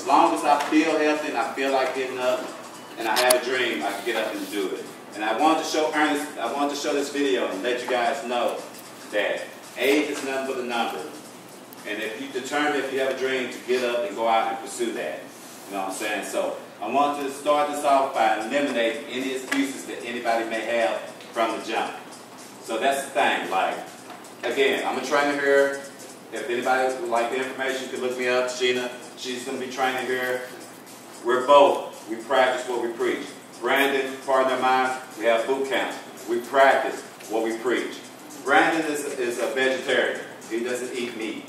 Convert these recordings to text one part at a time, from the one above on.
As long as I feel healthy and I feel like getting up and I have a dream, I can get up and do it. And I wanted to show Ernest, I wanted to show this video and let you guys know that age is nothing but a number. And if you determine if you have a dream to get up and go out and pursue that. You know what I'm saying? So I want to start this off by eliminating any excuses that anybody may have from the jump. So that's the thing. Like, again, I'm a trainer here. If anybody would like the information, you can look me up. Sheena, she's going to be training here. We're both. We practice what we preach. Brandon, partner of mine, we have boot camp. We practice what we preach. Brandon is, is a vegetarian. He doesn't eat meat.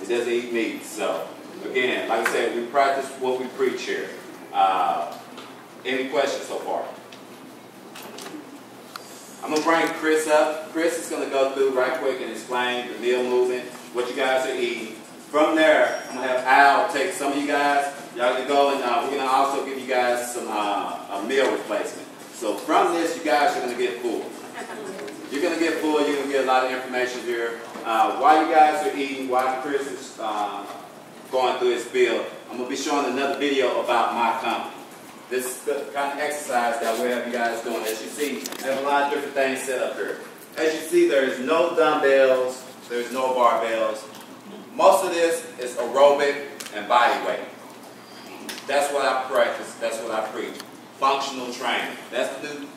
He doesn't eat meat. So, again, like I said, we practice what we preach here. Uh, any questions so far? I'm going to bring Chris up. Chris is going to go through right quick and explain the meal movement, what you guys are eating. From there, I'm going to have Al take some of you guys. Y'all can go and uh, we're going to also give you guys some uh, a meal replacement. So from this, you guys are going to get full. You're going to get full. You're going to get a lot of information here. Uh, while you guys are eating, while Chris is uh, going through his bill, I'm going to be showing another video about my company. This is the kind of exercise that we have you guys doing. As you see, I have a lot of different things set up here. As you see, there is no dumbbells, there's no barbells. Most of this is aerobic and body weight. That's what I practice, that's what I preach. Functional training. That's the new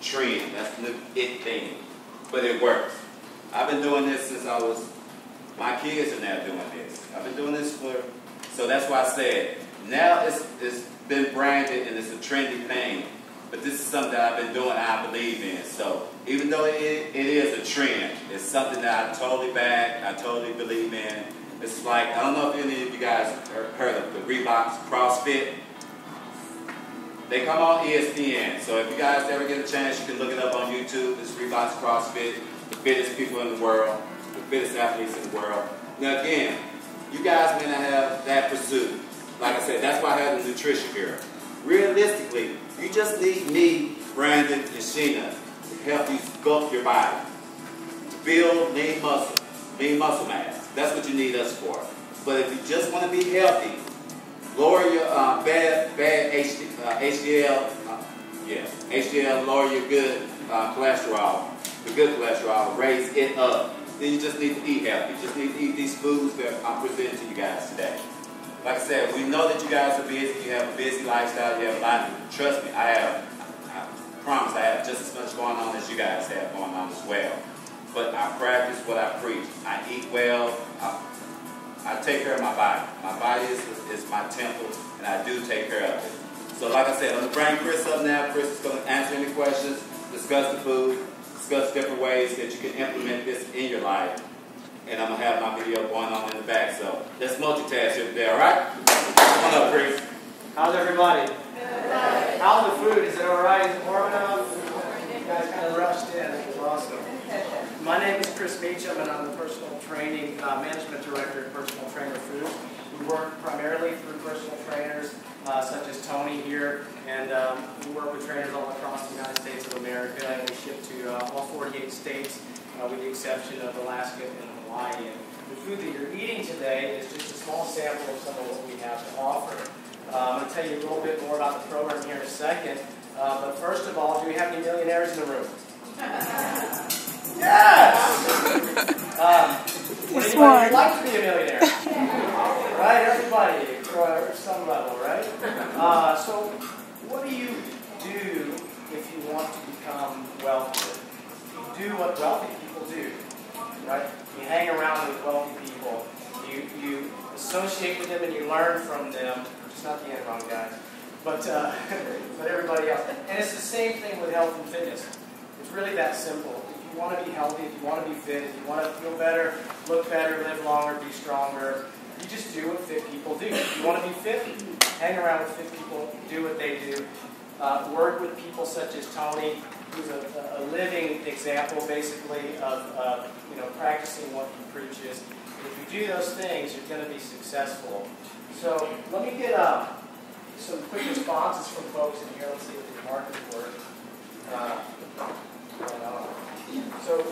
trend, that's the new it thing. But it works. I've been doing this since I was, my kids are now doing this. I've been doing this for, so that's why I said, now it's, it's been branded and it's a trendy thing. But this is something I've been doing I believe in. So even though it, it is a trend, it's something that I totally back, I totally believe in. It's like, I don't know if any of you guys heard of the Reeboks CrossFit. They come on ESPN. So if you guys ever get a chance, you can look it up on YouTube. It's Reeboks CrossFit, the fittest people in the world, the fittest athletes in the world. Now again, you guys may not have that pursuit. Like I said, that's why I have the nutrition here. Realistically, you just need me, Brandon, and Sheena to help you sculpt your body. To build lean muscle, lean muscle mass. That's what you need us for. But if you just want to be healthy, lower your uh, bad, bad HD, uh, HDL, uh, yeah, HDL, lower your good uh, cholesterol, the good cholesterol, raise it up. Then you just need to eat healthy. You just need to eat these foods that I'm presenting to you guys today. Like I said, we know that you guys are busy. You have a busy lifestyle. You have a lot. Of, trust me, I have. I promise I have just as much going on as you guys have going on as well. But I practice what I preach. I eat well. I, I take care of my body. My body is, is my temple, and I do take care of it. So like I said, I'm going to bring Chris up now. Chris is going to answer any questions, discuss the food, discuss different ways that you can implement this in your life and I'm going to have my video going on in the back. So let's multitask here today, all right? Come on up, Chris. How's everybody? Good. How's the food? Is it all right? Is it warm enough? You guys kind of rushed in. It was awesome. My name is Chris Meacham, and I'm the personal training uh, management director at Personal Trainer Foods. We work primarily through personal trainers uh, such as Tony here, and um, we work with trainers all across the United States of America, and we ship to uh, all 48 states, uh, with the exception of Alaska and Hawaii. And the food that you're eating today is just a small sample of some of what we have to offer. Uh, I'm going to tell you a little bit more about the program here in a second. Uh, but first of all, do we have any millionaires in the room? yes! Um, would anybody like to be a millionaire? right? Everybody, at some level, right? Uh, so, what do you do if you want to become wealthy? You do what wealthy people do, right? You hang around with wealthy people. You, you associate with them and you learn from them. It's not the Enron guys, but, uh, but everybody else. And it's the same thing with health and fitness. It's really that simple. You want to be healthy, if you want to be fit, if you want to feel better, look better, live longer, be stronger, you just do what fit people do. If you want to be fit, hang around with fit people, do what they do. Uh, work with people such as Tony, who's a, a living example, basically, of uh, you know practicing what he preaches. If you do those things, you're going to be successful. So let me get uh, some quick responses from folks in here. Let's see if the markers work. Uh, so,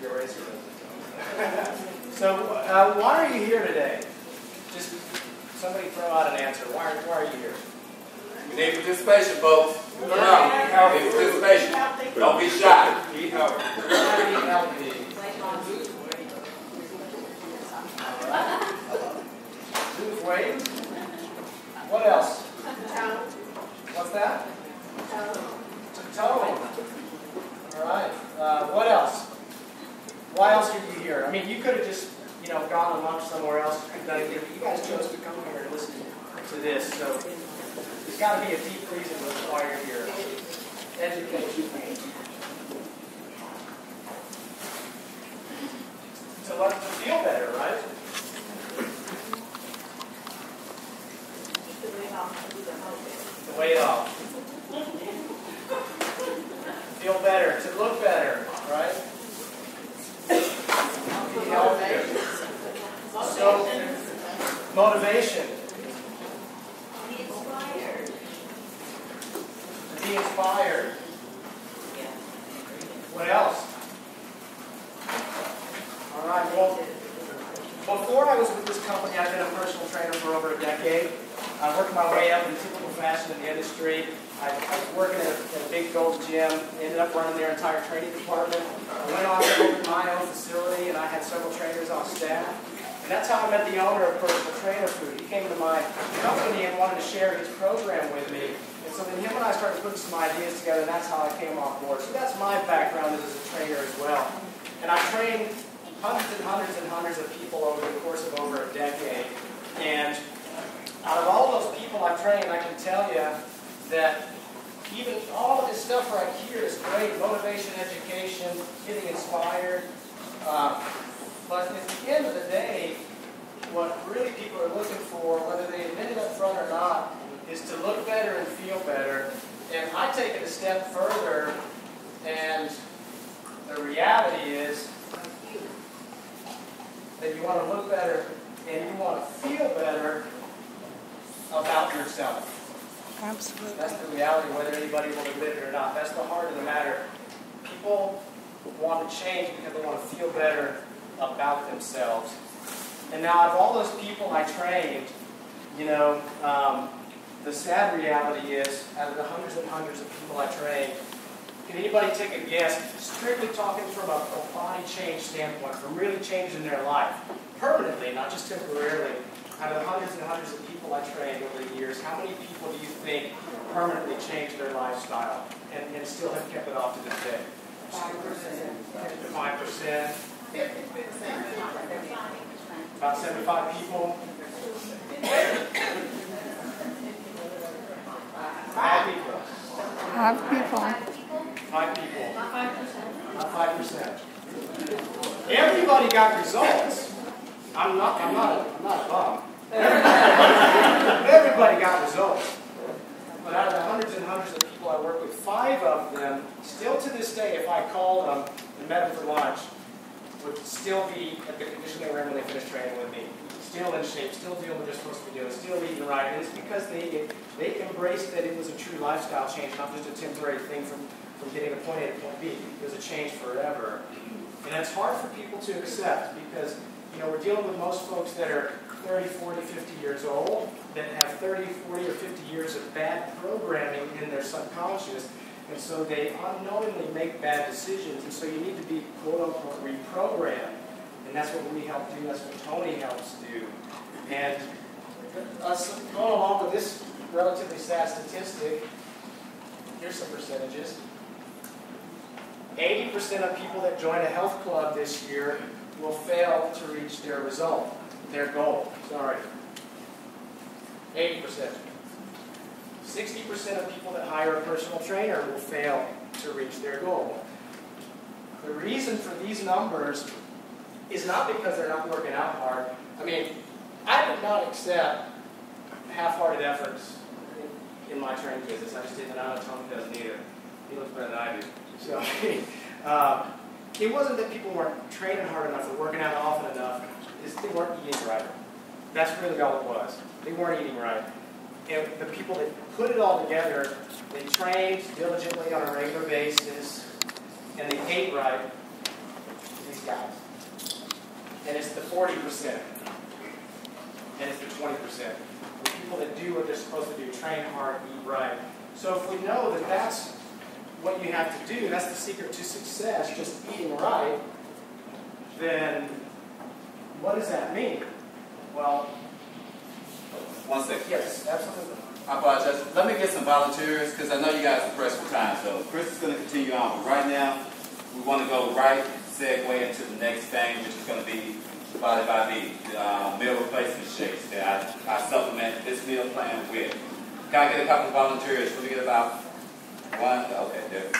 the eraser does So, uh, why are you here today? Just Somebody throw out an answer. Why, why are you here? We need participation, folks. Come on. We need participation. Don't be shy. Need help. I need help. need. Lose weight. What else? What's that? To tone. All right. Uh, what else? Why else are you here? I mean, you could have just, you know, gone on lunch somewhere else. Could have done. But you guys chose to come here and listen to this. So there's got to be a deep reason why you're here. Education. To let to feel better, right? To weigh it off. Feel better, to look better, right? Be. So, motivation. To be inspired. What else? All right, well, before I was with this company, I've been a personal trainer for over a decade. I worked my way up in typical fashion in the industry. I was working at a big Gold's gym, ended up running their entire training department. I went on to open my own facility, and I had several trainers on staff. And that's how I met the owner of Personal Trainer Food. He came to my company and wanted to share his program with me. And so then him and I started putting some ideas together, and that's how I came on board. So that's my background as a trainer as well. And I trained hundreds and hundreds and hundreds of people over the course of over a decade. And out of all those people I've trained, I can tell you that even all of this stuff right here is great, motivation, education, getting inspired. Uh, but at the end of the day, what really people are looking for, whether they admit it up front or not, is to look better and feel better. And I take it a step further, and the reality is that you want to look better and you want to feel better about yourself. Absolutely. That's the reality, whether anybody will admit it or not. That's the heart of the matter. People want to change because they want to feel better about themselves. And now, out of all those people I trained, you know, um, the sad reality is, out of the hundreds and hundreds of people I trained, can anybody take a guess, strictly talking from a, a body change standpoint, from really changing their life, permanently, not just temporarily, out of the hundreds and hundreds of people I trained over the years, how many people do you think permanently changed their lifestyle and, and still have kept it off to this day? 5%. 5%. About 75 people. Five people. Five people. Five people. Not five percent. Everybody got results. I'm not. I'm not. I'm not a bum. Everybody, got results. But out of the hundreds and hundreds of people I work with, five of them, still to this day, if I called them and met them for lunch, would still be at the condition they were in when they finished training with me. Still in shape, still doing what they're supposed to be doing, still eating right. And it's because they they embraced that it was a true lifestyle change, not just a temporary thing from, from getting to point A to point B. It was a change forever. And that's hard for people to accept because you know we're dealing with most folks that are 30, 40, 50 years old that have 30, 40, or 50 years of bad programming in their subconscious. And so they unknowingly make bad decisions. And so you need to be, quote unquote, reprogrammed. And that's what we help do. That's what Tony helps do. And us going along with this relatively sad statistic, here's some percentages. 80% of people that join a health club this year will fail to reach their result, their goal. Sorry. 80%. 60% of people that hire a personal trainer will fail to reach their goal. The reason for these numbers is not because they're not working out hard. I mean, I did not accept half-hearted efforts in, my training business. I just didn't. Know Tony doesn't either. He looks better than I do. So, uh, it wasn't that people weren't training hard enough or working out often enough. It's they weren't eating right. That's really all it was. They weren't eating right. And the people that put it all together, they trained diligently on a regular basis, and they ate right. These guys. And it's the 40%. And it's the 20%. 20%. The people that do what they're supposed to do, train hard, eat right. So if we know that that's what you have to do, that's the secret to success, just eating right, then what does that mean? Well, One second. yes, absolutely. I apologize. Let me get some volunteers because I know you guys are pressed for time. So Chris is going to continue on. But right now, we want to go right segue into the next thing, which is going to be Body by Vi, the uh, meal replacement shakes that I, I supplement this meal plan with. Can I get a couple of volunteers? Let me get about one. Okay, there.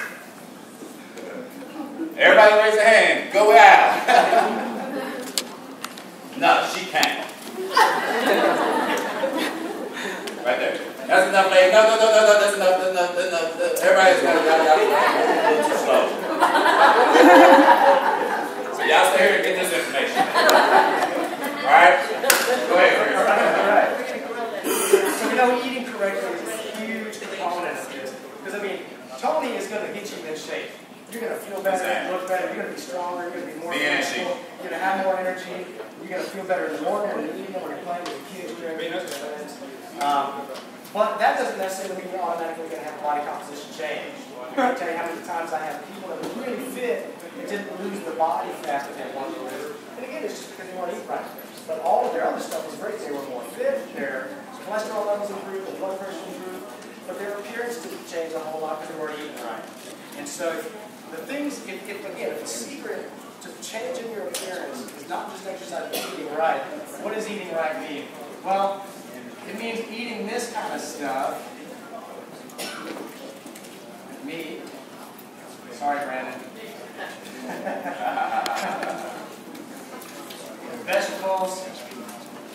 Everybody raise a hand. Go out. no, she can't. Right there. That's enough, lady. No, no, no, no, no, that's enough, that's enough, that's enough. That's- Everybody's got y'all, y'all, too slow. So y'all stay here and get this information. All right? Go ahead, Chris. All right, all right. So you know, eating correctly is a huge component of this. Because I mean, Tony is going to get you in shape. You're going to feel better, Exactly. look better. You're going to be stronger. You're going to be more Be in. You're going to have more energy. Feel better in the morning when you're eating, when you're playing with the kids, friends. Um, but that doesn't necessarily mean you're automatically going to have body composition change. I tell you how many times I have people that are really fit that didn't lose the body fat that they wanted to lose. And again, it's just because they want to eat right. But all of their other stuff was great. They were more fit, their cholesterol levels improved, their blood pressure improved, but their appearance didn't change a whole lot because they weren't eating right. And so the things, if, if, again, if the secret to changing your appearance is not just exercise, but eating right, what does eating right mean? Well, it means eating this kind of stuff. Meat. Sorry, Brandon. Vegetables,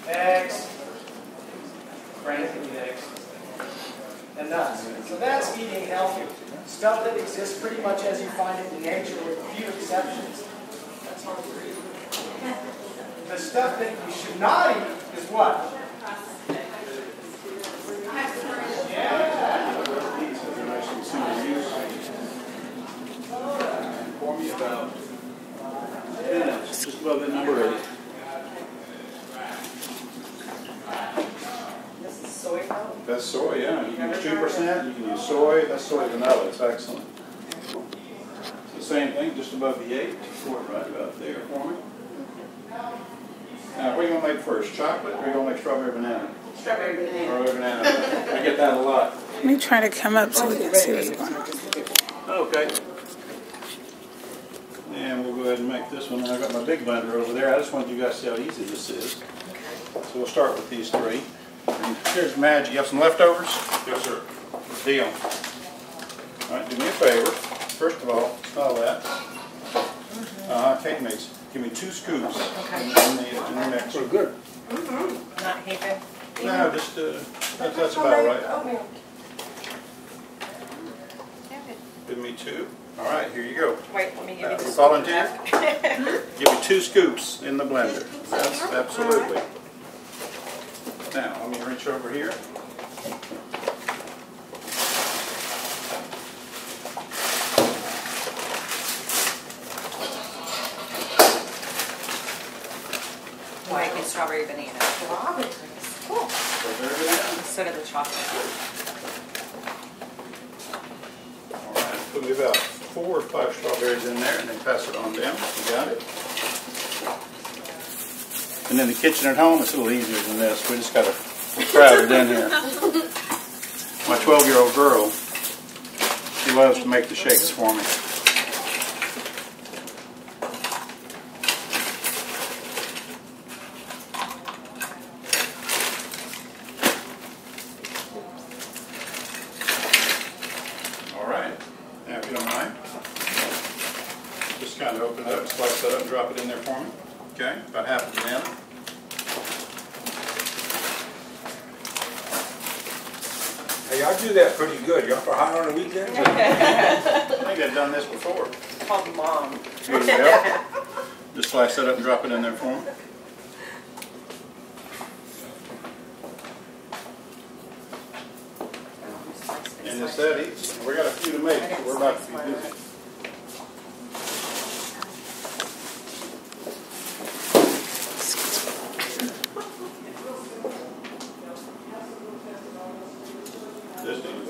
eggs, Brandon eggs, and nuts. So that's eating healthy. Stuff that exists pretty much as you find it in nature with a few exceptions. That's hard to read. The stuff that you should not eat is what? Above the number eight. This is soy. That's soy, yeah. You can use two percent, you can use soy, that's soy vanilla, it's excellent. It's the same thing, just above the eight, right about there for me. Now, what are you gonna make first, chocolate, or are you gonna make strawberry banana? Strawberry banana. Strawberry banana, I get that a lot. Let me try to come up so we can see what's going on. Okay. And we'll go ahead and make this one, I've got my big blender over there, I just wanted you guys to see how easy this is. So we'll start with these three. And Here's Madge, you have some leftovers? Yes, sir. Deal. All right, do me a favor, first of all, smell that. Uh, cake mix, give me two scoops in the, in the mix. We're good. Not heaping. No, just, uh, that's, that's about right. Oatmeal. Give me two. All right, here you go. Wait, let me give Uh, you this. volunteer? Give me two scoops in the blender. That's absolutely. Now, let me reach over here. White and strawberry banana. Cool. Instead of the chocolate. All right, put about four or five strawberries in there and then pass it on down. You got it? And in the kitchen at home, it's a little easier than this. We just got to crowd it in here. My 12-year-old girl, she loves to make the shakes for me. All right. Now, if you don't mind, just kind of open it up, slice that up, and drop it in there for me. Okay, about half a banana. Hey, y'all do that pretty good. Y'all for hot on the weekends? I think I've done this before. Called mom. Here you go. Just slice that up and drop it in there for me. And it's that easy. We got a few to make, so we're about to be busy.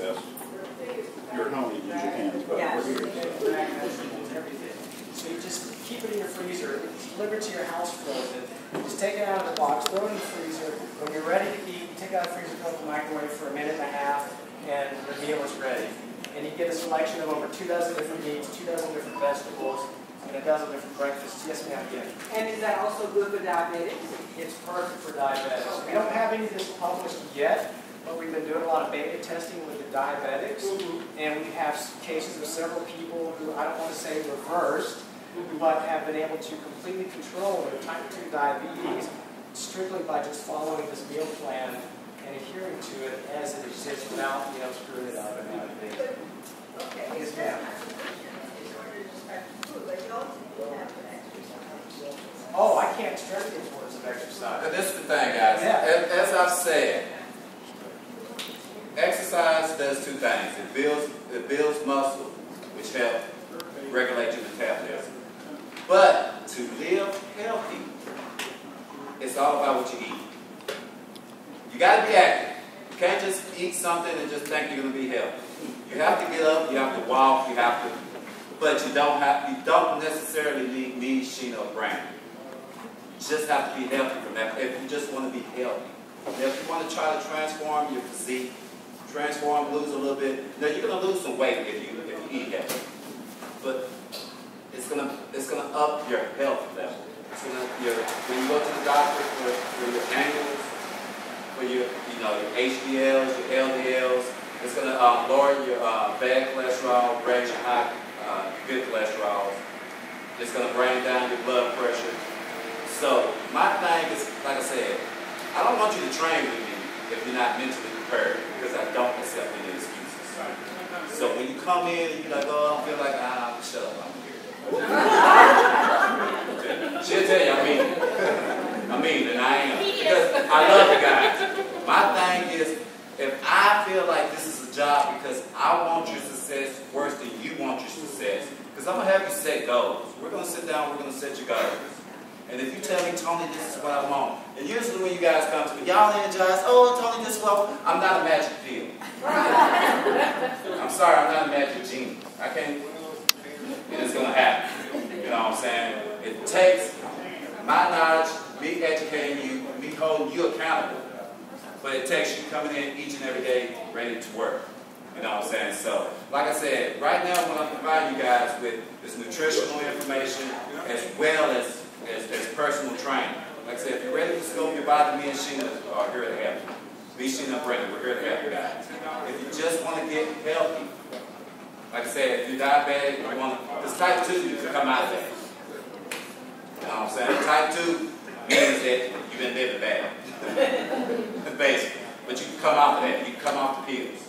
best. If you're at home, you use your hands, but Yeah. we're here. everything. So you just keep it in your freezer, it's delivered to your house frozen. Just take it out of the box, throw it in the freezer. When you're ready to eat, you take it out of the freezer, throw it in the microwave for a minute and a half, and the meal is ready. And you get a selection of over two dozen different meats, two dozen different vegetables, and a breakfasts. Yes, ma'am, again. And is that also good for diabetics? It's perfect for diabetics. We don't have any of this published yet, but we've been doing a lot of beta testing with the diabetics. Mm-hmm. And we have cases of several people who, I don't want to say reversed, mm-hmm. but have been able to completely control their type 2 diabetes strictly by just following this meal plan and adhering to it as it exists without, you know, screwing it up and everything. Yes, ma'am. Oh, I can't stress the importance of exercise. This is the thing, guys. Yeah. As, as I've said, exercise does two things. It builds it builds muscle, which help regulate your metabolism. But to live healthy, it's all about what you eat. You got to be active. You can't just eat something and just think you're going to be healthy. You have to get up. You have to walk. You have to, but you don't have. You don't necessarily need need Sheena Brandon. You just have to be healthy from that. If you just want to be healthy. If you want to try to transform your physique, transform, lose a little bit. Now you're gonna lose some weight if you if you eat healthy. But it's gonna it's gonna up your health level. It's gonna your when you go to the doctor for, for your annuals, for your you know your HDLs, your LDLs, it's gonna um, lower your uh, bad cholesterol, raise your high uh, good cholesterol. It's gonna bring down your blood pressure. So my thing is, like I said, I don't want you to train with me if you're not mentally prepared because I don't accept any excuses. So when you come in and you're like, oh, I don't feel like, ah, shut up, I'm here. She'll tell you I mean it. I mean it, and I am. Because I love the guys. My thing is, if I feel like this is a job because I want your success worse than you want your success, because I'm going to have you set goals. We're going to sit down, we're going to set your goals. And if you tell me, Tony, this is what I want, and usually when you guys come to me, y'all energize, oh, Tony, this is what I want. I'm not a magic pill. I'm sorry, I'm not a magic genie. I can't, and it's going to happen. You know what I'm saying? It takes my knowledge, me educating you, me holding you accountable. But it takes you coming in each and every day ready to work. You know what I'm saying? So, like I said, right now what I'm providing you guys with is nutritional information as well as, as, as personal training. Like I said, if you're ready to scope your body, me and Sheena are here to help you. Me, Sheena, and Brandon, we're here to help you guys. If you just want to get healthy, like I said, if you're diabetic, you want to, because type 2, you can come out of that. You know what I'm saying? Type 2 means that you've been living bad. Basically. But you can come out of that. You can come off the pills.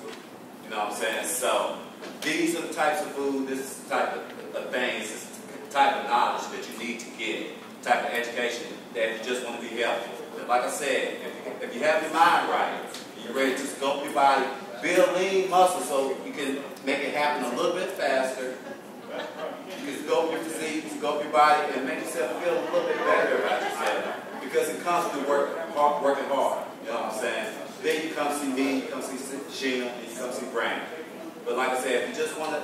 You know what I'm saying? So, these are the types of food, this is the type of, of things, this is the type of knowledge that you need to get, type of education that you just want to be healthy. Like I said, if you, if you have your mind right, you're ready to sculpt your body, build lean muscle so you can make it happen a little bit faster. You can sculpt your physique, sculpt your body, and make yourself feel a little bit better about yourself. Because it comes through work, working hard. You know what I'm saying? Then you come see me, you come see Sheena, and you come see Brandon. But like I said, if you just want to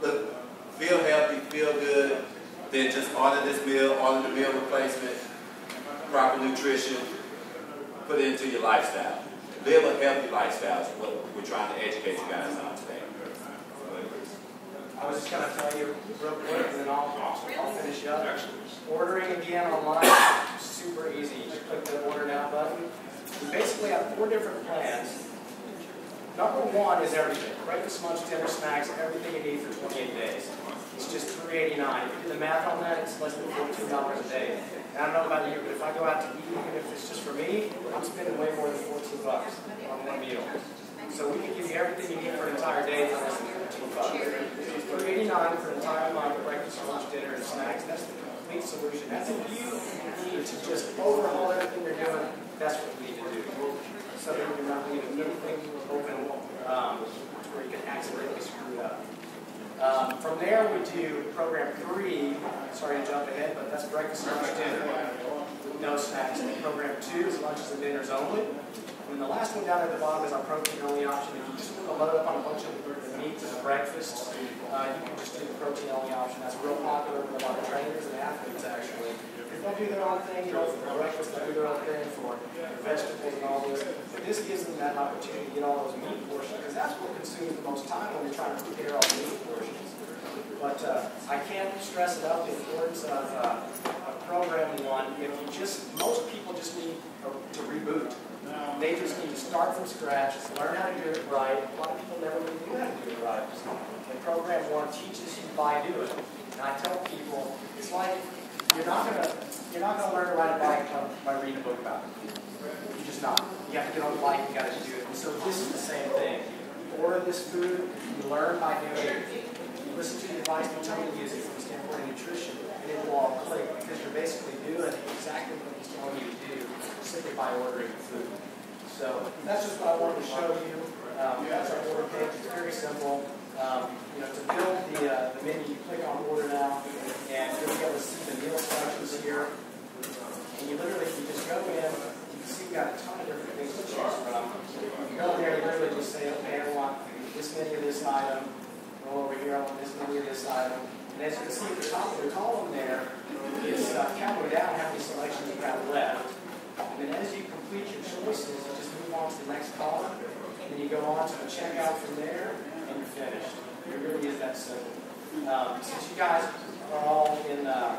look, feel healthy, feel good, then just order this meal, order the meal replacement, proper nutrition, put it into your lifestyle. Live a healthy lifestyle is what we're trying to educate you guys on today. I was just going to tell you real quick, and then I'll, I'll finish up. Ordering again online, super easy. You just click the order now button. We basically have four different plans. Number one is everything. Breakfast, lunch, dinner, snacks, everything you need for 28 days. It's just $3.89. If you do the math on that, it's less than $14 a day. And I don't know about you, but if I go out to eat, even if it's just for me, I'm spending way more than 14 bucks on one meal. So we can give you everything you need for an entire day for less than 14 bucks. It's three eighty nine for an entire month, breakfast, lunch, dinner, and snacks. That's the complete solution. That's if you need to just overhaul everything you're doing. That's what we need to do. So that you're not leaving anything open um, where you can accidentally screw up. Um, from there, we do program three. Sorry to jump ahead, but that's breakfast, lunch, dinner no snacks. And program two is lunches and dinners only. And the last one down at the bottom is our protein-only option. If you just want to load up on a bunch of meats and breakfasts, uh, you can just do the protein-only option. That's real popular with a lot of trainers and athletes, actually. They'll do their own thing, you know, for breakfast, they'll do their own thing for vegetables and all this. But this gives them that opportunity to get all those meat portions, because that's what consumes the most time when you're trying to prepare all the meat portions. But uh, I can't stress enough the importance of, uh, of programming one. If you just, most people just need to reboot. They just need to start from scratch, learn how to do it right. A lot of people never really knew how to do it right. And program one teaches you by doing. And I tell people, it's like you're not gonna you're not gonna learn to ride a bike by reading a book about it. You're just not. You have to get on the bike, you gotta do it. And so this is the same thing. You order this food, you learn by doing it. You listen to the advice they tell you to use it from the standpoint of nutrition, and it will all click because you're basically doing exactly what he's telling you to do simply by ordering the food. So that's just what I wanted to show you. Um, that's our order page. It's very simple. Um, you know, to build the, uh, the menu, you click on order now, and you'll be able to see the meal selections here. And you literally, you just go in, you can see we've got a ton of different things to choose from. You go there, you literally just say, okay, I want this many of this item. Go over here, I want this many of this item. And as you can see at the top of the column there, it's uh, counting down how many selections you have left. And then as you complete your choices, you just move on to the next column, and you go on to the checkout from there, and you're finished. It really is that simple. Um, since you guys are all in uh,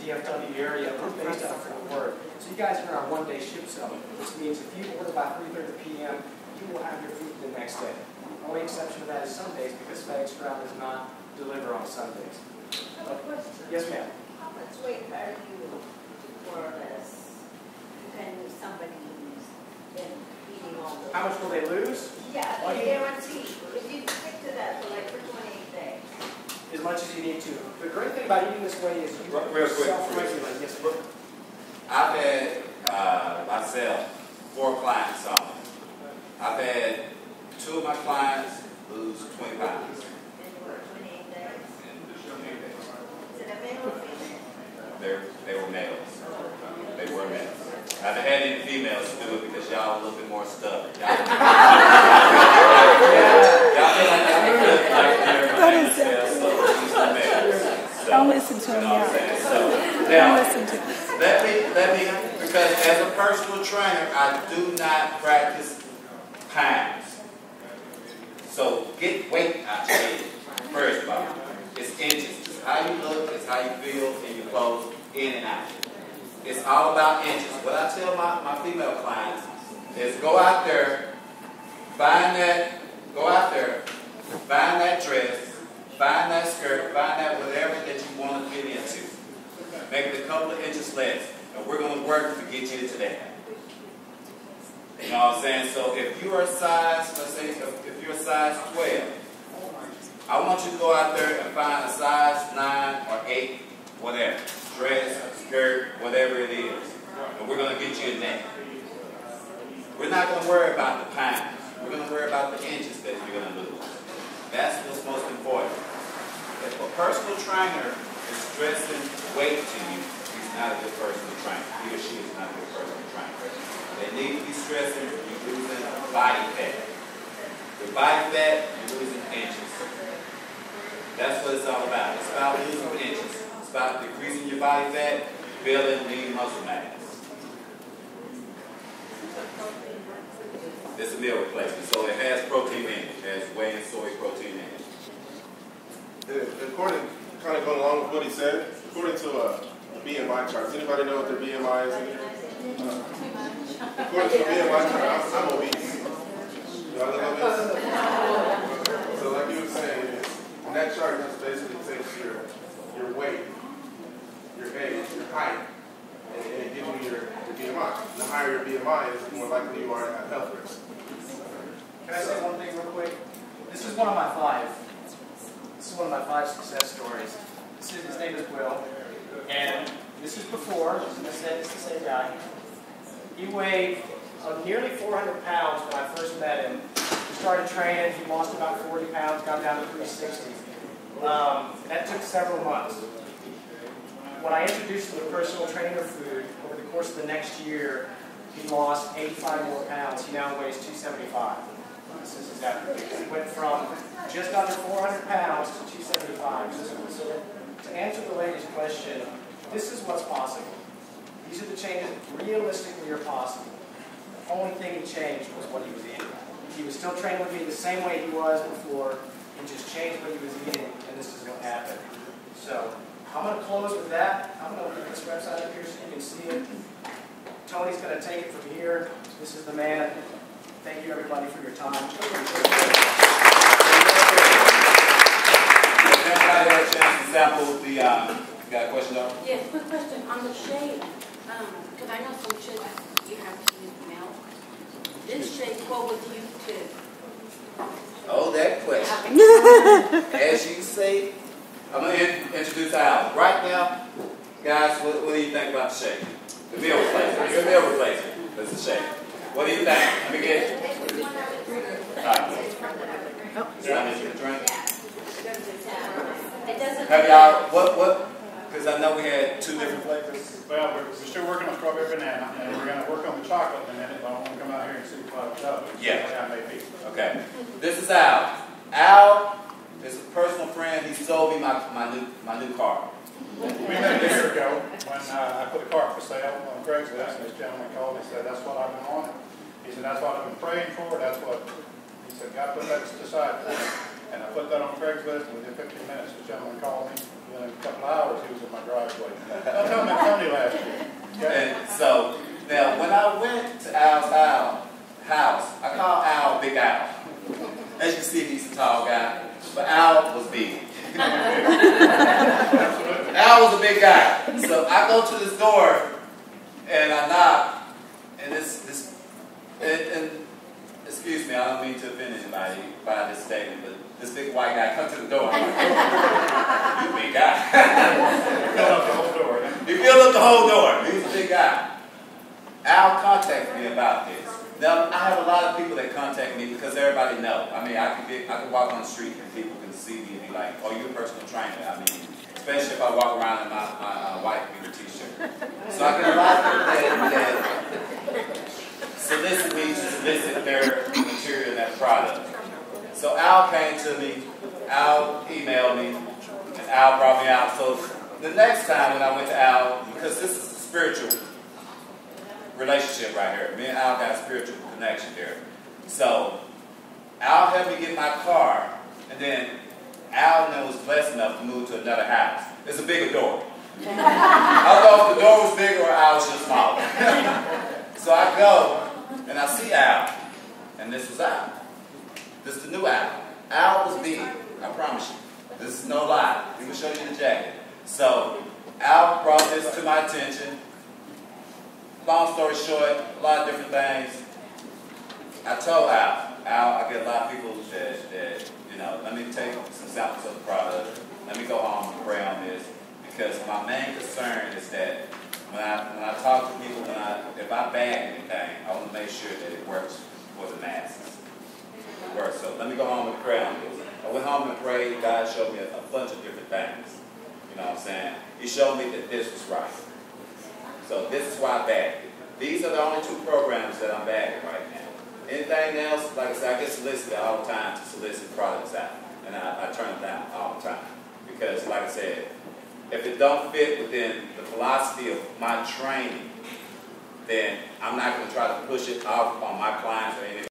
the DFW area, we're based out of Fort Worth. So you guys are on our one-day ship zone, which means if you order by 3.30 p.m., you will have your food the next day. The only exception to that is Sundays, because FedEx Ground does not deliver on Sundays. Yes, ma'am. How much weight are you, more or less, can somebody lose in eating all those? How much will they lose? Yeah, Well, I guarantee, stick to that for like for twenty-eight days. As much as you need to. The great thing about eating this way is you Real quick, self-regulate. Yes, sir. I've had, uh, myself, four clients on. I've had two of my clients lose twenty pounds And you work twenty-eight days. in twenty days. Is it a male or female? They're, they were males. They were males. I haven't had any females do it because y'all are a little bit more stubborn. Y'all, y'all feel like y'all feel like That is males, so use the males. So, Don't listen to you know what I'm yeah. saying? Don't now, listen to him. let me, let me, because as a personal trainer, I do not practice pounds. So get weight out your head, first of all. It's inches. It's how you look, it's how you feel in your clothes, in and out. It's all about inches. What I tell my, my female clients is go out there, find that, go out there, find that dress, find that skirt, find that whatever that you want to fit into. Make it a couple of inches less. And we're going to work to get you to that. You know what I'm saying? So if you are a size, let's say if you're a size 12, I want you to go out there and find a size 9 or 8, whatever. Dress, skirt, whatever it is. And we're going to get you in that. We're not going to worry about the pounds. We're going to worry about the inches that you're going to lose. That's what's most important. If a personal trainer is stressing weight to you, he's not a good personal trainer. He or she is not a good personal trainer. They need to be stressing you losing body fat. With body fat, you're losing inches. That's what it's all about. It's about losing inches. It's about decreasing your body fat, building lean muscle mass. It's a meal replacement, so it has protein in it. It has whey and soy protein in it. Uh, According, kind of going along with what he said, according to uh, a BMI chart, does anybody know what their BMI is? Uh, According to BMI chart, I'm, I'm obese. Y'all know obese? So like you were saying, and that chart just basically takes your, your weight, your age, your height, and, and it gives you your, your BMI. The higher your BMI is, the more likely you are to have health risks. Can I say one thing real quick? This is one of my five. This is one of my five success stories. This is, his name is Will, and this is before. This is the same guy. He weighed uh, nearly 400 pounds when I first met him. He started training. He lost about 40 pounds, got down to 360. Um, that took several months. When I introduced him to personal trainer food over the course of the next year, he lost 85 more pounds. He now weighs 275. This is exactly. He went from just under 400 pounds to 275. So, to answer the lady's question, this is what's possible. These are the changes that realistically are possible. The only thing he changed was what he was eating. He was still training with me the same way he was before. He just changed what he was eating, and this is what happened. So I'm going to close with that. I'm going to put this website up here so you can see it. Tony's going to take it from here. This is the man. Thank you, everybody, for your time. If anybody had a chance to sample the, um, you got a question though? Yes, quick question, on the shake, um, because I know some shakes you have to use milk. This shake, what would you tip? Oh, that question. As you say, I'm gonna introduce Al. Right now, guys, what, what do you think about the shake? The meal replacement. Your meal replacement. That's the shake. What do you think? Let me get. Alright. Let me get a drink. It. Have y'all, what, what, because I know we had two different flavors. Well, we're, we're still working on strawberry banana, and we're gonna work on the chocolate in a minute, but I wanna come out here and see what it's up. Yeah. That may be. Okay. This is Al. Al is a personal friend. He sold me my, my new my new car. We met a year ago, when uh, I put a car for sale on Craigslist, and this gentleman called, he said, that's what I've been wanting. He said, that's what I've been praying for, that's what, he said, God put that aside for me. And I put that on Craigslist, and within fifteen minutes, the gentleman called me, within a couple of hours, he was in my driveway. I told him at Tony last year. Okay? And so now when I went to Al's Al house, I call Al Big Al. As you see, he's a tall guy, but Al was big. Al was a big guy. So I go to this door and I knock, and this this and, and excuse me, I don't mean to offend anybody by this statement, but this big white guy comes to the door. You big guy. Filled up the whole door. He filled up the whole door. He was a big guy. Al contacted me about this. Now I have a lot of people that contact me because everybody know. I mean, I can get, I can walk on the street and people can see me and be like, "Oh, you're a personal trainer." I mean, especially if I walk around in my, my uh, white people t-shirt. So I get a lot of people that, that solicit me to solicit their material and product. So Al came to me, Al emailed me, and Al brought me out. So the next time when I went to Al, because this is spiritual relationship right here. Me and Al got a spiritual connection here. So Al helped me get my car, and then Al was blessed enough to move to another house. It's a bigger door. I don't know if the door was bigger or Al was just smaller. so I go, and I see Al, and this was Al. This is the new Al. Al was big, I promise you. This is no lie. He will show you the jacket. So Al brought this to my attention. Long story short, a lot of different things. I told Al, Al, I get a lot of people that, that, you know, let me take some samples of the product. Let me go home and pray on this. Because my main concern is that when I, when I talk to people, when I, if I bag anything, I want to make sure that it works for the masses. It works. So let me go home and pray on this. I went home and prayed. God showed me a, a bunch of different things. You know what I'm saying? He showed me that this was right. So this is why I bagged it. These are the only two programs that I'm bagging right now. Anything else, like I said, I get solicited all the time to solicit products out. And I, I turn them down all the time. Because like I said, if it don't fit within the philosophy of my training, then I'm not going to try to push it off on my clients